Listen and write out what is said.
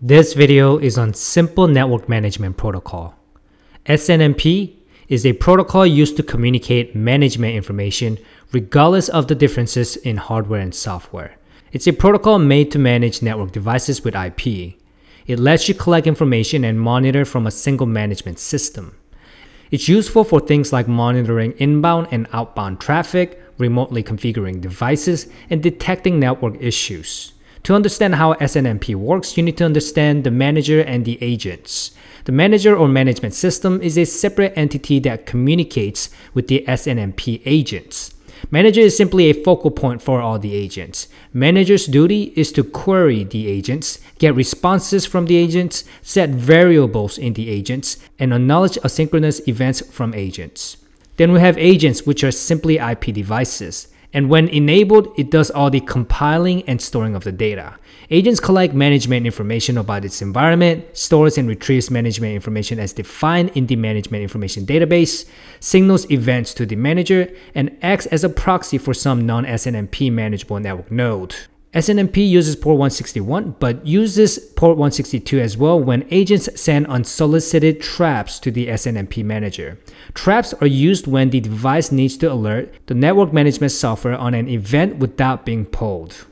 This video is on Simple Network Management Protocol. SNMP is a protocol used to communicate management information regardless of the differences in hardware and software. It's a protocol made to manage network devices with IP. It lets you collect information and monitor from a single management system. It's useful for things like monitoring inbound and outbound traffic, remotely configuring devices, and detecting network issues. To understand how SNMP works, you need to understand the manager and the agents. The manager or management system is a separate entity that communicates with the SNMP agents. Manager is simply a focal point for all the agents. Manager's duty is to query the agents, get responses from the agents, set variables in the agents, and acknowledge asynchronous events from agents. Then we have agents, which are simply IP devices. And when enabled, it does all the compiling and storing of the data. Agents collect management information about its environment, stores and retrieves management information as defined in the management information database, signals events to the manager, and acts as a proxy for some non-SNMP manageable network node. SNMP uses port 161 but uses port 162 as well when agents send unsolicited traps to the SNMP manager. Traps are used when the device needs to alert the network management software on an event without being polled.